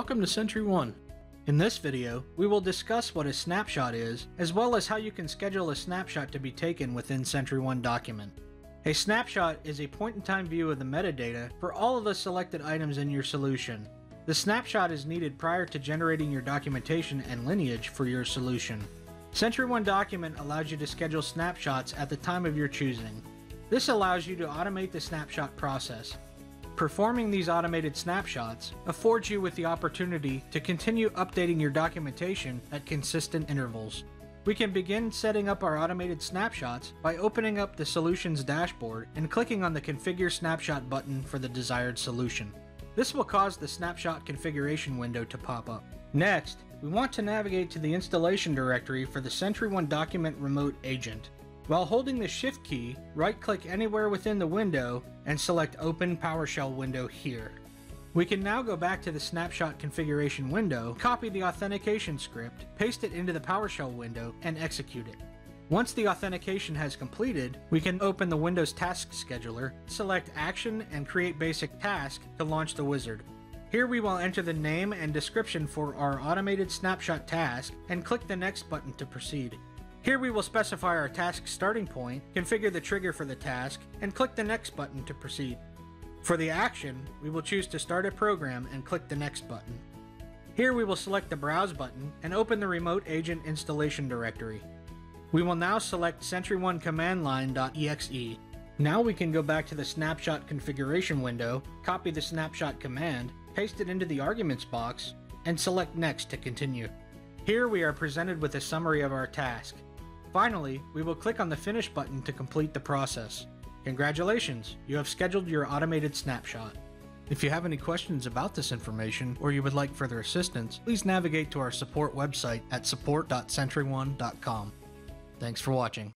Welcome to SentryOne. In this video, we will discuss what a snapshot is, as well as how you can schedule a snapshot to be taken within SentryOne document. A snapshot is a point-in-time view of the metadata for all of the selected items in your solution. The snapshot is needed prior to generating your documentation and lineage for your solution. SentryOne document allows you to schedule snapshots at the time of your choosing. This allows you to automate the snapshot process. Performing these automated snapshots affords you with the opportunity to continue updating your documentation at consistent intervals. We can begin setting up our automated snapshots by opening up the solutions dashboard and clicking on the Configure Snapshot button for the desired solution. This will cause the snapshot configuration window to pop up. Next, we want to navigate to the installation directory for the Sentry One Document Remote Agent. While holding the Shift key, right-click anywhere within the window and select Open PowerShell window here. We can now go back to the snapshot configuration window, copy the authentication script, paste it into the PowerShell window, and execute it. Once the authentication has completed, we can open the Windows Task Scheduler, select Action, and create Basic Task to launch the wizard. Here we will enter the name and description for our automated snapshot task and click the Next button to proceed. Here we will specify our task starting point, configure the trigger for the task, and click the Next button to proceed. For the action, we will choose to start a program and click the Next button. Here we will select the Browse button and open the Remote Agent installation directory. We will now select Sentry1 command line.exe. Now we can go back to the snapshot configuration window, copy the snapshot command, paste it into the arguments box, and select Next to continue. Here we are presented with a summary of our task. Finally, we will click on the Finish button to complete the process. Congratulations, you have scheduled your automated snapshot. If you have any questions about this information or you would like further assistance, please navigate to our support website at support.sentryone.com. Thanks for watching.